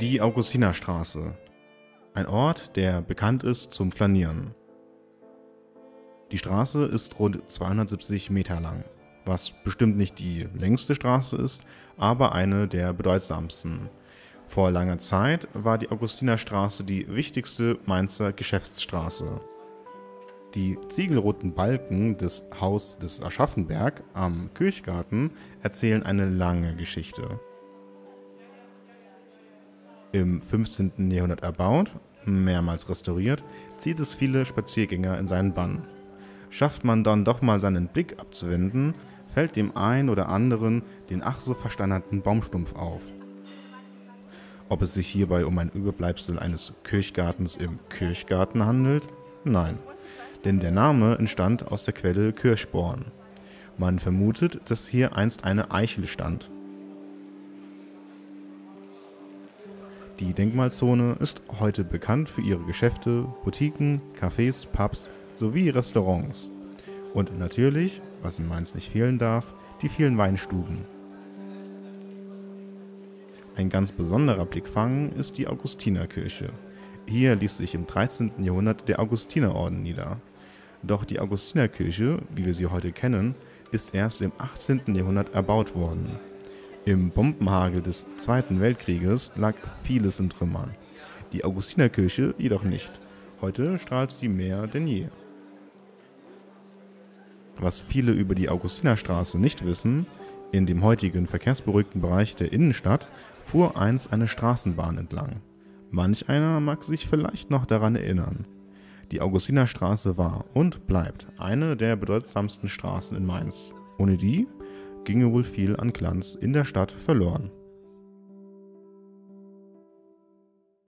Die Augustinerstraße. Ein Ort, der bekannt ist zum Flanieren. Die Straße ist rund 270 Meter lang, was bestimmt nicht die längste Straße ist, aber eine der bedeutsamsten. Vor langer Zeit war die Augustinerstraße die wichtigste Mainzer Geschäftsstraße. Die ziegelroten Balken des Haus des Aschaffenberg am Kirchgarten erzählen eine lange Geschichte. Im 15. Jahrhundert erbaut, mehrmals restauriert, zieht es viele Spaziergänger in seinen Bann. Schafft man dann doch mal seinen Blick abzuwenden, fällt dem einen oder anderen den ach so versteinerten Baumstumpf auf. Ob es sich hierbei um ein Überbleibsel eines Kirchgartens im Kirchgarten handelt? Nein, denn der Name entstand aus der Quelle Kirchborn. Man vermutet, dass hier einst eine Eichel stand. Die Denkmalzone ist heute bekannt für ihre Geschäfte, Boutiquen, Cafés, Pubs sowie Restaurants. Und natürlich, was in Mainz nicht fehlen darf, die vielen Weinstuben. Ein ganz besonderer Blickfang ist die Augustinerkirche. Hier ließ sich im 13. Jahrhundert der Augustinerorden nieder. Doch die Augustinerkirche, wie wir sie heute kennen, ist erst im 18. Jahrhundert erbaut worden. Im Bombenhagel des Zweiten Weltkrieges lag vieles in Trümmern. Die Augustinerkirche jedoch nicht. Heute strahlt sie mehr denn je. Was viele über die Augustinerstraße nicht wissen, in dem heutigen verkehrsberuhigten Bereich der Innenstadt fuhr einst eine Straßenbahn entlang. Manch einer mag sich vielleicht noch daran erinnern. Die Augustinerstraße war und bleibt eine der bedeutsamsten Straßen in Mainz. Ohne die ginge wohl viel an Glanz in der Stadt verloren.